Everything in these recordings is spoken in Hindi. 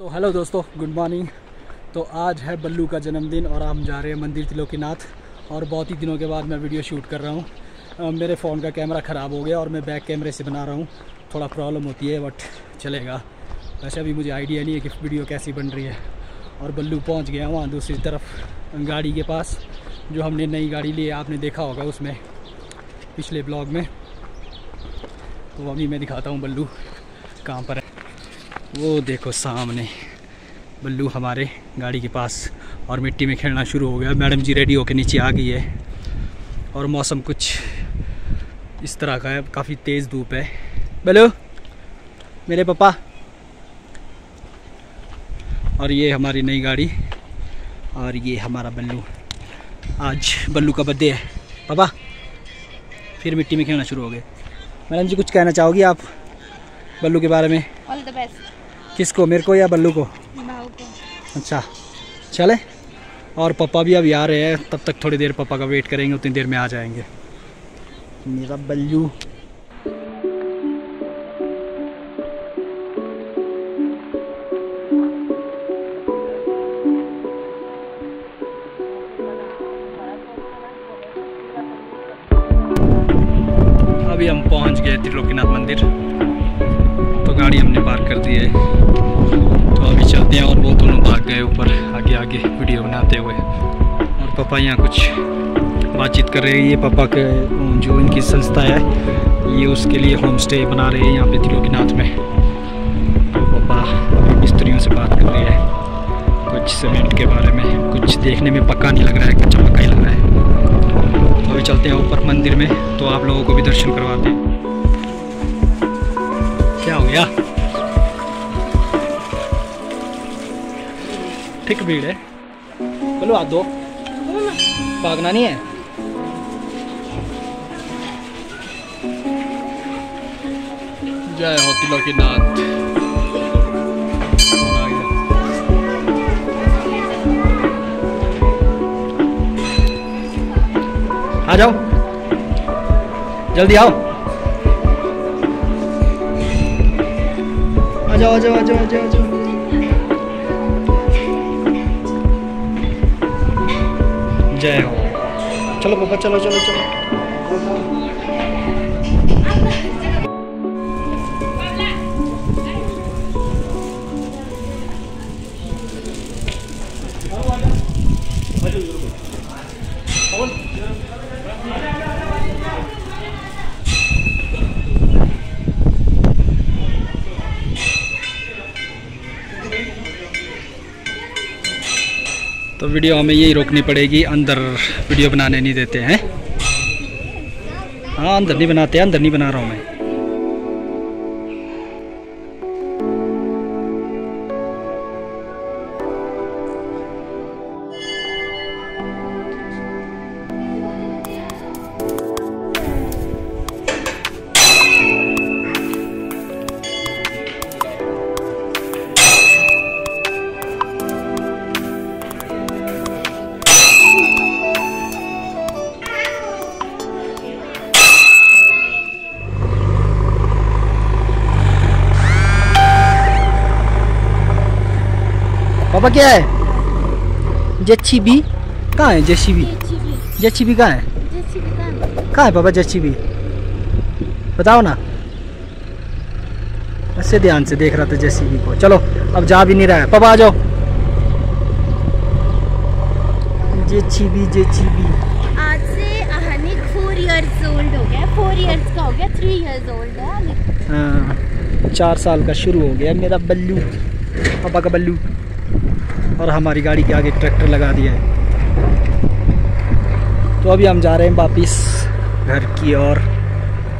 तो हेलो दोस्तों गुड मॉर्निंग तो आज है बल्लू का जन्मदिन और हम जा रहे हैं मंदिर त्रिलोकीनाथ और बहुत ही दिनों के बाद मैं वीडियो शूट कर रहा हूँ। मेरे फ़ोन का कैमरा ख़राब हो गया और मैं बैक कैमरे से बना रहा हूँ। थोड़ा प्रॉब्लम होती है बट चलेगा। वैसे अभी मुझे आइडिया नहीं है कि वीडियो कैसी बन रही है। और बल्लू पहुँच गया वहाँ दूसरी तरफ़ गाड़ी के पास, जो हमने नई गाड़ी ली है, आपने देखा होगा उसमें, पिछले ब्लॉग में। तो अभी मैं दिखाता हूँ बल्लू कहाँ पर है। वो देखो सामने। बल्लू हमारे गाड़ी के पास और मिट्टी में खेलना शुरू हो गया। मैडम जी रेडी होकर नीचे आ गई है। और मौसम कुछ इस तरह का है। काफ़ी तेज़ धूप है। बल्लू, मेरे पापा। और ये हमारी नई गाड़ी और ये हमारा बल्लू। आज बल्लू का बर्थडे है। पापा, फिर मिट्टी में खेलना शुरू हो गए। मैडम जी, कुछ कहना चाहोगी आप बल्लू के बारे में? ऑल द बेस्ट किसको? मेरे को या बल्लू को? अच्छा चले। और पापा भी अभी आ रहे हैं तब तक थोड़ी देर पापा का वेट करेंगे उतनी देर में आ जाएँगे। मेरा बल्लू। अभी हम पहुँच गए त्रिलोकीनाथ मंदिर। गाड़ी हमने पार्क कर दी है। तो अभी चलते हैं और वो दोनों भाग गए ऊपर आगे आगे वीडियो बनाते हुए। और पापा यहाँ कुछ बातचीत कर रहे हैं। ये पापा के, जो इनकी संस्था है, ये उसके लिए होम स्टे बना रहे हैं यहाँ पे त्रिलोकीनाथ में। तो पापा मिस्त्रियों से बात कर रहे हैं। कुछ सीमेंट के बारे में, कुछ देखने में पक्का नहीं लग रहा है, कच्चा पक्का ही लग रहा है। तो अभी चलते हैं ऊपर मंदिर में तो आप लोगों को भी दर्शन करवाते हैं। गया। ठीक भीड़ है। बोलो आ दो। भागना नहीं है। जय हो तिलोकीनाथ आ जाओ। जल्दी आओ। आ जाओ आ जाओ आ जय हो। चलो पापा चलो चलो चलो। तो वीडियो हमें यही रोकनी पड़ेगी, अंदर वीडियो बनाने नहीं देते हैं। हाँ अंदर नहीं बनाते, अंदर नहीं बना रहा हूँ मैं। पापा क्या है? जेसीबी कहाँ है जेसीबी जेसीबी कहाँ है? कहाँ है पापा जेसीबी बताओ ना। ऐसे ध्यान से देख रहा था जेसीबी को। चलो अब जा भी नहीं रहा है। पापा आ जाओ। जेसीबी जेसीबी आज से अहनिक फोर इयर्स ओल्ड हो गया। फोर इयर्स का हो गया थ्री इयर्स ओल्ड है हाँ चार साल का शुरू हो गया मेरा बल्लू। पापा का बल्लू। और हमारी गाड़ी के आगे ट्रैक्टर लगा दिया है। तो अभी हम जा रहे हैं वापिस घर की और,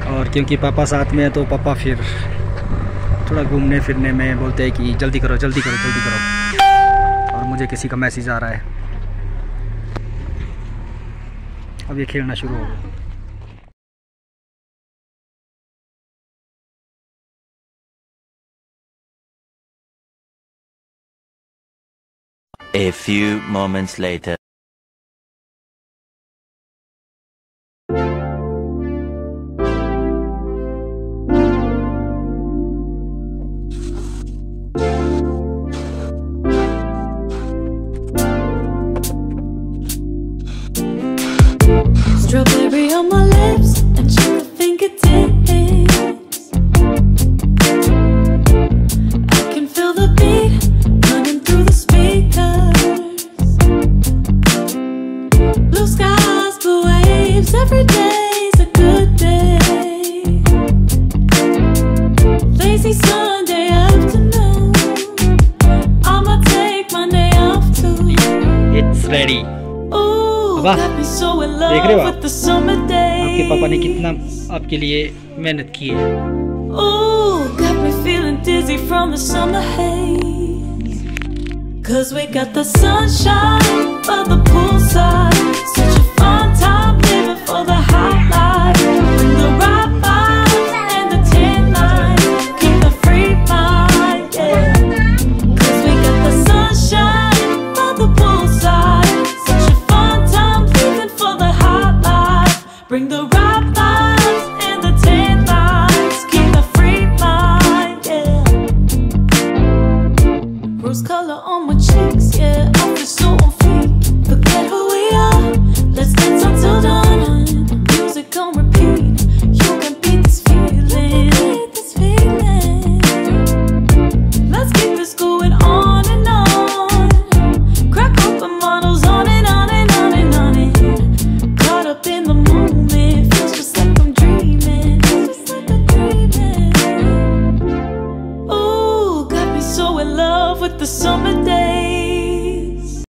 और क्योंकि पापा साथ में है तो पापा फिर थोड़ा घूमने फिरने में बोलते हैं कि जल्दी करो जल्दी करो जल्दी करो। और मुझे किसी का मैसेज आ रहा है। अब ये खेलना शुरू हो गया। A few moments later. Strawberry on my lips every day's a good day. Lazy Sunday afternoon. I'ma take Monday off too. It's ready Ooh, वाह। got me so in देख रहे हो love आप? with the summer days. आपके पापा ने कितना आपके लिए मेहनत की है Ooh, got me feeling dizzy from the summer haze. Cause we got the sunshine by the poolside.